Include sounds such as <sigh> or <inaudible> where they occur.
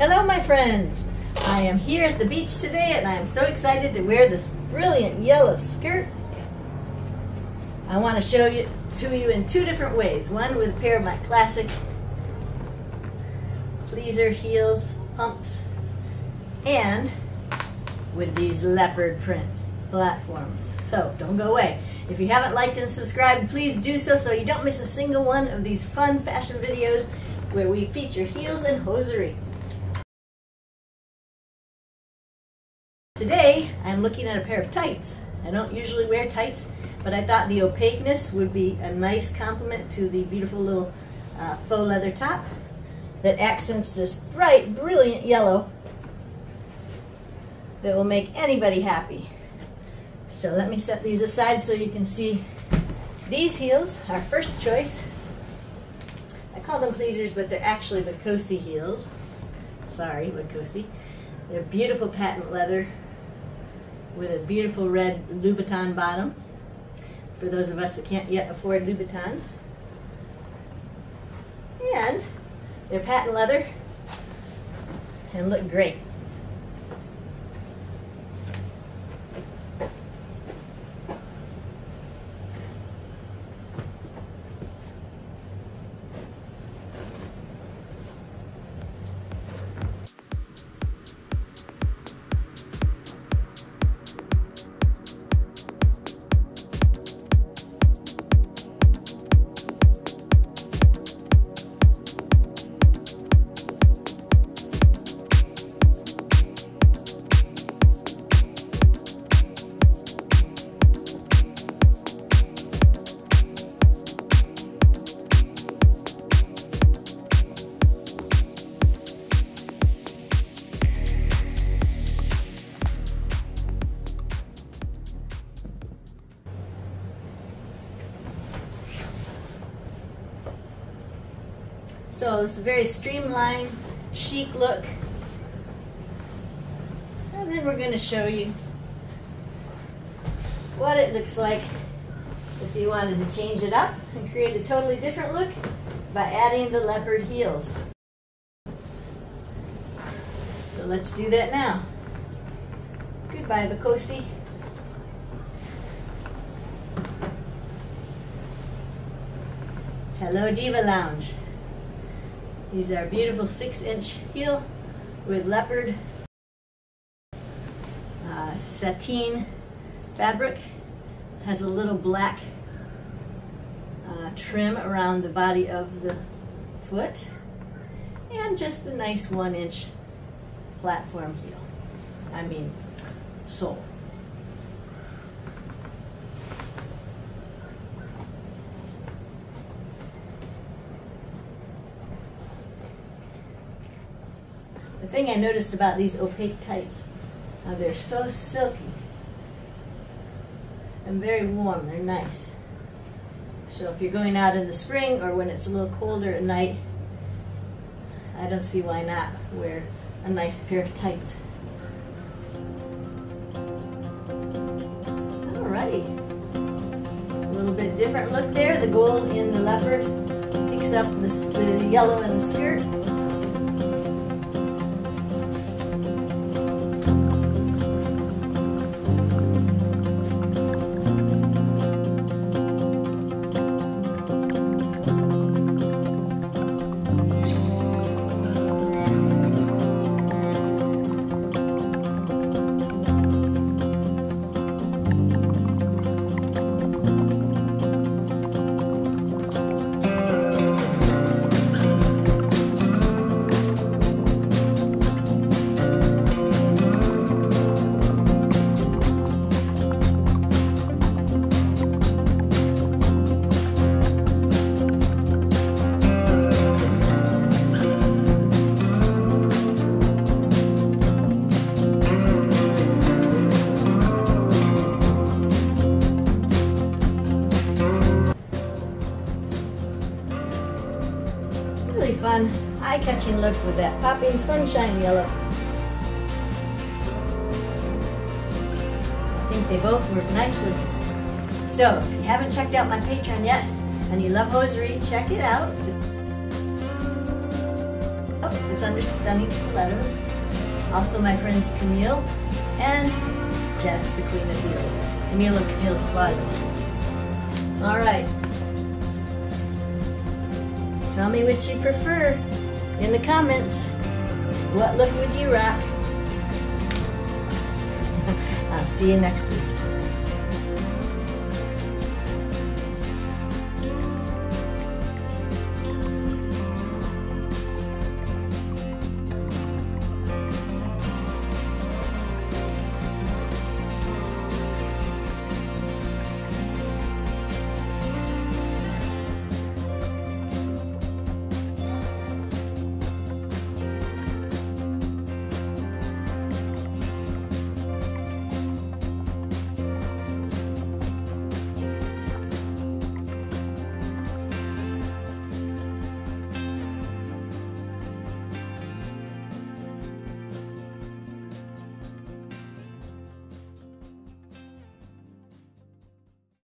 Hello my friends! I am here at the beach today and I am so excited to wear this brilliant yellow skirt. I want to show you to you in two different ways. One with a pair of my classic pleaser heels, pumps, and with these leopard print platforms. So don't go away. If you haven't liked and subscribed, please do so so you don't miss a single one of these fun fashion videos where we feature heels and hosiery. Today, I'm looking at a pair of tights. I don't usually wear tights, but I thought the opaqueness would be a nice complement to the beautiful little uh, faux leather top that accents this bright, brilliant yellow that will make anybody happy. So let me set these aside so you can see these heels, our first choice. I call them pleasers, but they're actually Vekosy heels. Sorry, Vekosy. They're beautiful patent leather with a beautiful red Louboutin bottom for those of us that can't yet afford Louboutin. And they're patent leather and look great. So is a very streamlined, chic look. And then we're going to show you what it looks like if you wanted to change it up and create a totally different look by adding the leopard heels. So let's do that now. Goodbye, Vekosy. Hello, Diva Lounge. These are beautiful six inch heel with leopard uh, sateen fabric. Has a little black uh, trim around the body of the foot and just a nice one inch platform heel. I mean sole. Thing I noticed about these opaque tights, uh, they're so silky and very warm. They're nice. So if you're going out in the spring or when it's a little colder at night, I don't see why not wear a nice pair of tights. Alrighty. A little bit different look there. The gold in the leopard picks up the, the yellow in the skirt. Eye-catching look with that popping sunshine yellow. I think they both work nicely. So, if you haven't checked out my Patreon yet, and you love hosiery, check it out. Oh, it's Under Stunning Stilettos. Also my friends Camille and Jess, the Queen of Heels. Camille of Camille's Closet. All right. Tell me which you prefer in the comments. What look would you rock? <laughs> I'll see you next week.